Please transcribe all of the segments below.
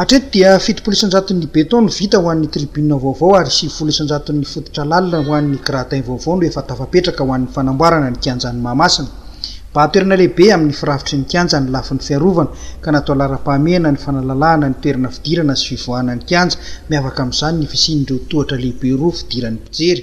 Hatreto dia fitopolo isan-jaton'ny béton no vita ho an'ny tribune vaovao ary sivifolo isan-jaton'ny fototra lalina ho an'ny gradins vaovao no efa tafapetraka ho an'ny fanamboarana ny kianjan'i Mahamasina. Baha toerana lehibe amin'ny firafitry ny kianja ny lafiny fiarovana ka natao laharam-pahamehana ny fanalalahana ny toerana fidirana sy fivoahana ny kianja, miavaka amin'izany ny fisian'ireo tohatra lehibe roa fidiran'ny mpijery.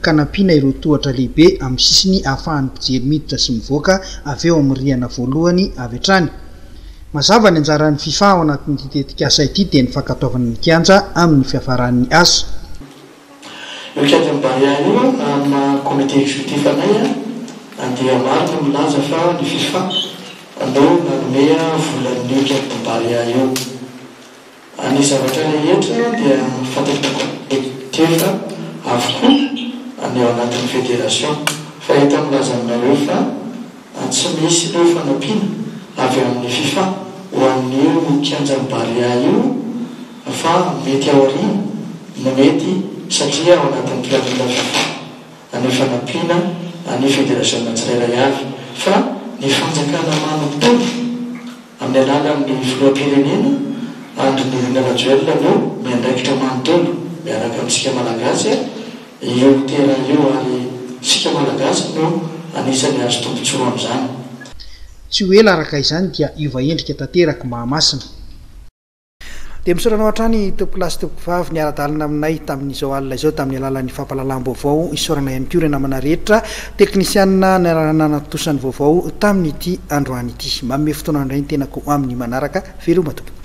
ka nampiana ireo tohatra lehibe amin'ny sisiny ahafahan'ny mpijery miditra sy mivoaka avy eo amin'ny rihana voalohany avy hatrany. Mazava ny anjaran'ny fifa ao anatin'ity tetikasa ity dia ny fankatoavana ny kianja amin'ny fiafaran'ny asa. Io kianjan'ny Barea io, raha ny maha comité exécutif anay dia maro no milaza fa ny fifa no nanome vola an'io kianjan'ny Barea io. Ny zavatra rehetra dia fantatro tokoa miteraka avokoa ny ao anatin'ny federation fa eto aho milaza aminareo fa tsy misy ilay fanampiana avy amin'ny fifa ho amin'io kianjan'i Barea io fa mety aoriana no mety satria ao anatin'ny planina fifa any fanampiana ny federasiona tsirairay avy fa ny fanjakana manontolo amin'ny alalan'ny filoham-pirenena Andry Nirina Rajoelina no miandraikitra manontolo miaraka amintsika malagasy io terrain io ary isika malagasy no anisany azo tombotsoa amin'izany. Tsy ho ela araka izany dia hiova endrika tanteraka Mahamasina. Dia misaotra anao hatrany tompokolahy sy tompokovavy niara-dalana aminay tamin'izao alina izao tamin'ny alalan'ny fampahalalam-baovao. Isaorana ihany koa ireo namana rehetra teknisianina niara-nanantosa ny vaovao tamin'ity androany ity. Manome fotoana indray ny tenako amin'ny manaraka. Veloma tompoko.